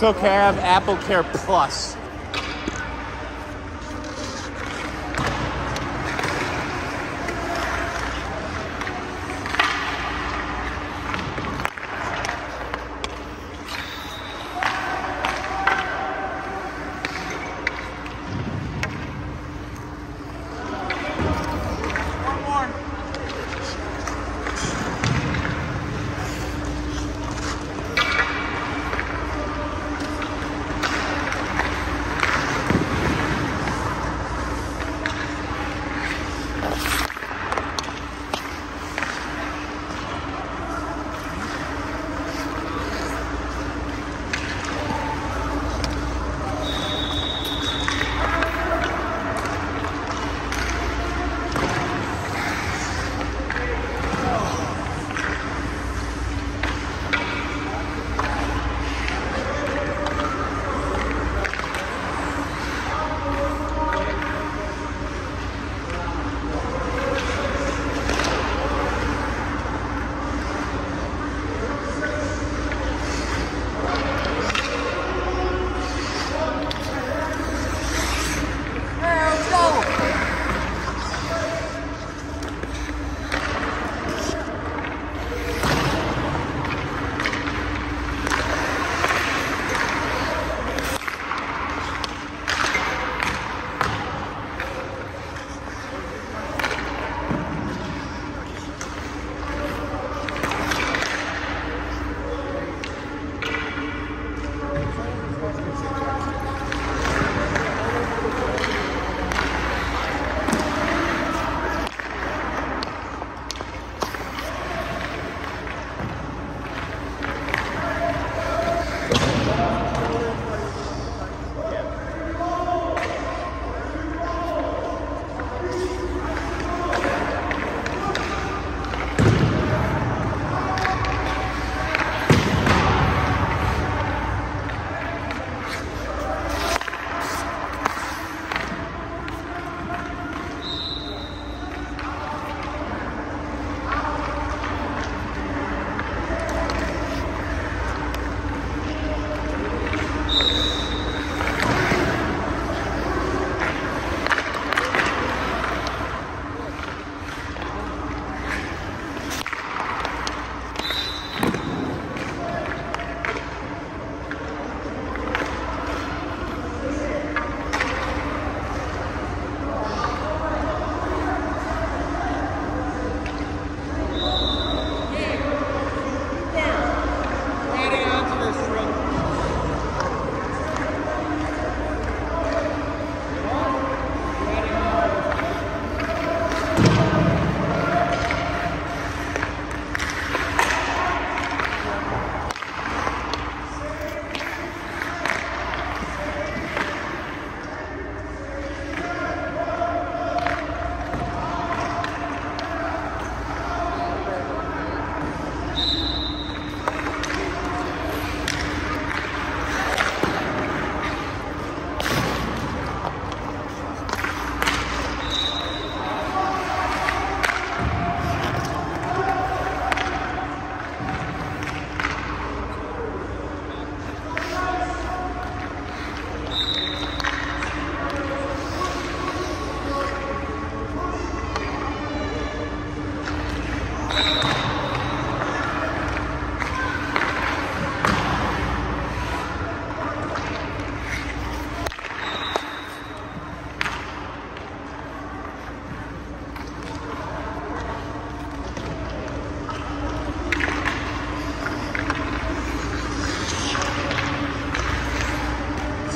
took care of Apple Care Plus.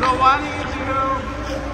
So why do you do?